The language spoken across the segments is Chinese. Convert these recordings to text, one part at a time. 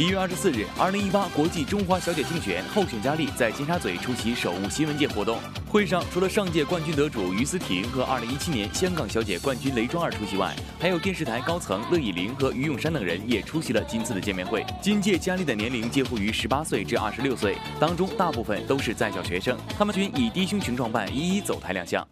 一月二十四日，二零一八国际中华小姐竞选候选佳丽在尖沙咀出席首务新闻界活动。会上，除了上届冠军得主于思婷和二零一七年香港小姐冠军雷庄儿出席外，还有电视台高层乐以玲和于永山等人也出席了今次的见面会。今届佳丽的年龄介乎于十八岁至二十六岁，当中大部分都是在校学生，他们均以低胸裙装扮一一走台亮相。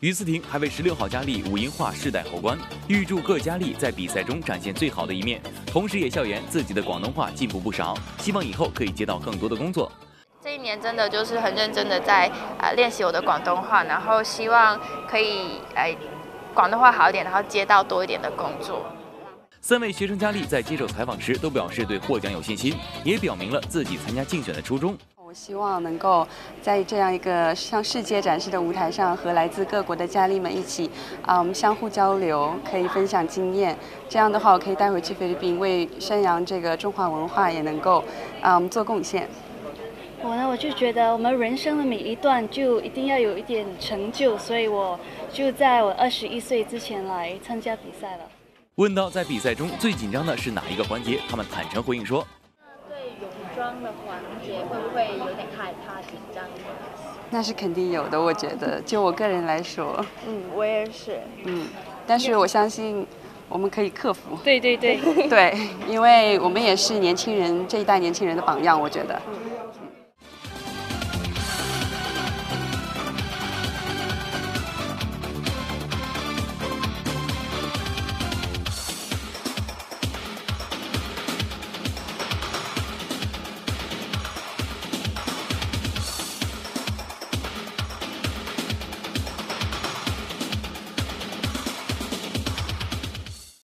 于思婷还为十六号佳丽五音画世代侯冠，预祝各佳丽在比赛中展现最好的一面，同时也笑言自己的广东话进步不少，希望以后可以接到更多的工作。这一年真的就是很认真的在啊练习我的广东话，然后希望可以哎广东话好一点，然后接到多一点的工作。三位学生佳丽在接受采访时都表示对获奖有信心，也表明了自己参加竞选的初衷。我希望能够在这样一个向世界展示的舞台上，和来自各国的佳丽们一起，啊，我们相互交流，可以分享经验。这样的话，我可以带回去菲律宾，为宣扬这个中华文化也能够，啊，我们，做贡献。我呢，我就觉得我们人生的每一段就一定要有一点成就，所以我就在我二十一岁之前来参加比赛了。问到在比赛中最紧张的是哪一个环节，他们坦诚回应说。装的环节会不会有点害怕紧张？那是肯定有的，我觉得。就我个人来说，嗯，我也是。嗯，但是我相信我们可以克服。对对对 对，因为我们也是年轻人这一代年轻人的榜样，我觉得。